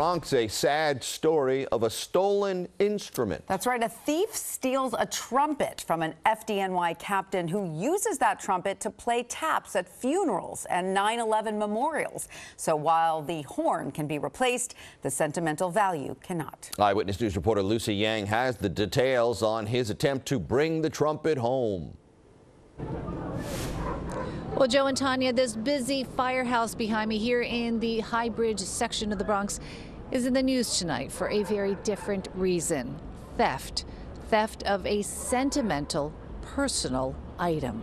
Bronx, a sad story of a stolen instrument. That's right. A thief steals a trumpet from an FDNY captain who uses that trumpet to play taps at funerals and 9 11 memorials. So while the horn can be replaced, the sentimental value cannot. Eyewitness News reporter Lucy Yang has the details on his attempt to bring the trumpet home. Well, Joe and Tanya, this busy firehouse behind me here in the Highbridge section of the Bronx is in the news tonight for a very different reason theft. Theft of a sentimental, personal item.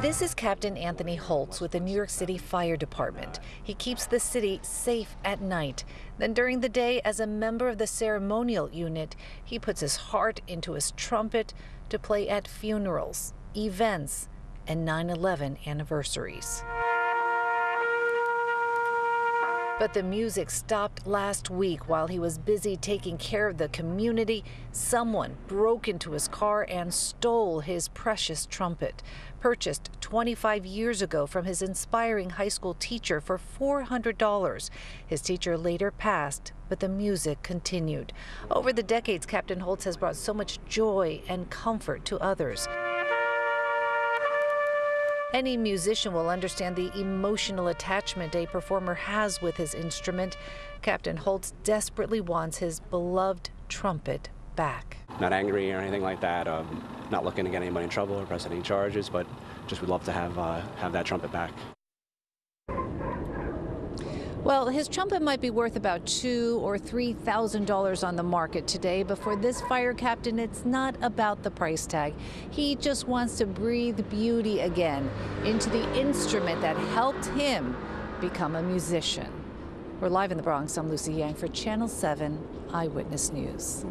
This is Captain Anthony Holtz with the New York City Fire Department. He keeps the city safe at night. Then during the day, as a member of the ceremonial unit, he puts his heart into his trumpet to play at funerals, events, and 9 11 anniversaries. But the music stopped last week while he was busy taking care of the community. Someone broke into his car and stole his precious trumpet, purchased 25 years ago from his inspiring high school teacher for $400. His teacher later passed, but the music continued. Over the decades, Captain Holtz has brought so much joy and comfort to others. Any musician will understand the emotional attachment a performer has with his instrument. Captain Holtz desperately wants his beloved trumpet back. Not angry or anything like that. Um, not looking to get anybody in trouble or press any charges, but just would love to have uh, have that trumpet back. Well, his trumpet might be worth about two or three thousand dollars on the market today, but for this fire captain, it's not about the price tag. He just wants to breathe beauty again into the instrument that helped him become a musician. We're live in the Bronx. I'm Lucy Yang for Channel 7 Eyewitness News.